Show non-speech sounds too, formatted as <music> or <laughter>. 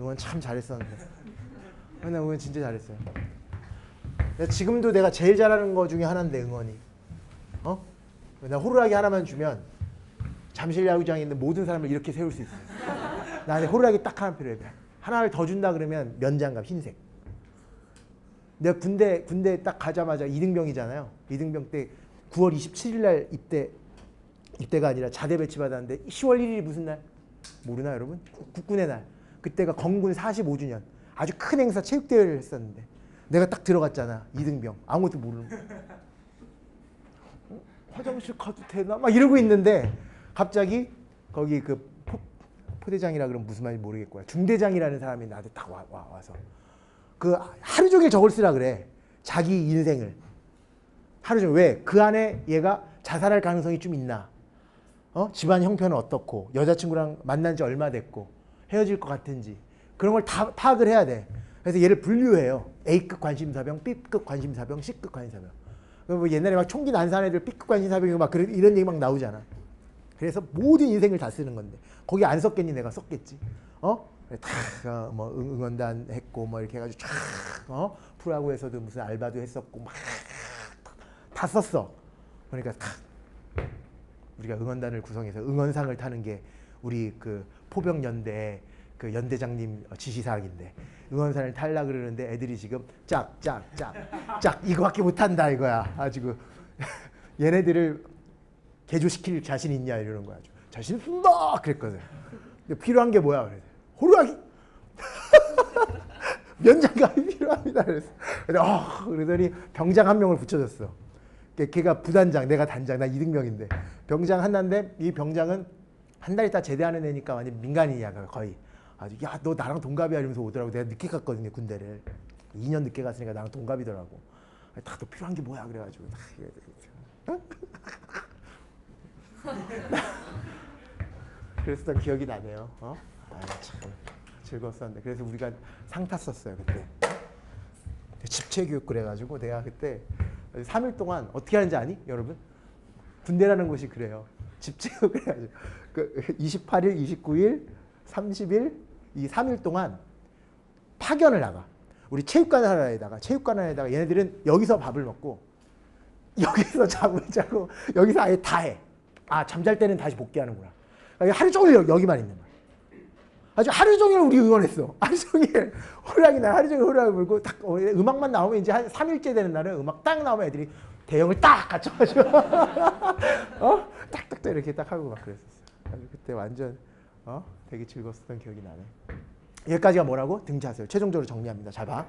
응원 참 잘했었는데. 나 응원 진짜 잘했어요. 지금도 내가 제일 잘하는 거 중에 하나인데 응원이. 어? 나 호루라기 하나만 주면 잠실 야구장에 있는 모든 사람을 이렇게 세울 수 있어. 나한테 호루라기 딱 하나 필요해. 하나를 더 준다 그러면 면장갑 흰색. 내가 군대 군대 딱 가자마자 이등병이잖아요. 이등병 때 9월 27일 날 입대 입대가 아니라 자대 배치 받았는데 10월 1일이 무슨 날? 모르나 여러분? 국- 국군의 날. 그때가 건군 45주년. 아주 큰 행사 체육대회를 했었는데 내가 딱 들어갔잖아. 이등병. 아무것도 모르는 거야. 어? 화장실 가도 되나? 막 이러고 있는데 갑자기 거기 그 포, 포대장이라 그러면 무슨 말인지 모르겠고요. 중대장이라는 사람이 나한테 딱 와, 와, 와서 그 하루 종일 저걸 쓰라 그래. 자기 인생을. 하루 종일 왜? 그 안에 얘가 자살할 가능성이 좀 있나? 어? 집안 형편은 어떻고 여자친구랑 만난 지 얼마 됐고 헤어질 것 같은지 그런 걸 다 파악을 해야 돼. 그래서 얘를 분류해요. A급 관심사병, B급 관심사병, C급 관심사병. 그뭐 옛날에 막 총기 난사한 애들 B급 관심사병이 막 그런 이런 얘기 막 나오잖아. 그래서 모든 인생을 다 쓰는 건데 거기 안 썼겠니 내가 썼겠지. 어? 다뭐 응원단 했고 뭐 이렇게 해가지고 쫙 어? 프로야구에서도 무슨 알바도 했었고 막 다 썼어. 그러니까 다 우리가 응원단을 구성해서 응원상을 타는 게 우리 그 포병 연대 그 연대장님 지시사항인데 응원상을 탈라 그러는데 애들이 지금 짝짝짝짝 이거밖에 못한다 이거야. 아주 그 <laughs> 얘네들을 개조시킬 자신 있냐 이러는 거야. 자신 있다 그랬거든. 근데 필요한 게 뭐야? 그래. 호루라기 <laughs> 면장갑이 필요합니다. 그래서 근데 어, 그러더니 병장 한 명을 붙여줬어. 걔- 걔가 부단장, 내가 단장, 나 이등병인데 병장 하나인데 이 병장은 한 달 있다 제대하는 애니까 완전 민간인이야 거의. 아주 야 너 나랑 동갑이야 이러면서 오더라고. 내가 늦게 갔거든요 군대를. 2년 늦게 갔으니까 나랑 동갑이더라고. 다너 필요한 게 뭐야 그래가지고 딱 이거- <laughs> 그랬었던 기억이 나네요. 어? 아, 참 즐거웠었는데 그래서 우리가 상 탔었어요 그때. 집체 교육 그래가지고 내가 그때 3일 동안 어떻게 하는지 아니 여러분? 군대라는 곳이 그래요. 교육 그래가지고 그 28일, 29일, 30일 이 3일 동안 파견을 나가. 우리 체육관 하나에다가 체육관 하나에다가 얘네들은 여기서 밥을 먹고 여기서 <laughs> 잠을 자고 여기서 아예 다 해. 아 잠잘 때는 다시 복귀하는구나. 그러니까 하루 종일 여- 여기만 있는 거야. 아주 하루 종일 우리 응원했어. <laughs> 하루 종일 호랑이 날 하루 종일 호랑이 불고 딱 어, 음악만 나오면 이제 한 3일째 되는 날은 음악 딱 나오면 애들이 대형을 딱 갖춰가지고 <laughs> 어 딱딱딱 이렇게 딱 하고 막 그랬었어. 아주 그때 완전 어 되게 즐거웠던 기억이 나네. 여기까지가 뭐라고 등차세요. 최종적으로 정리합니다. 잘 봐.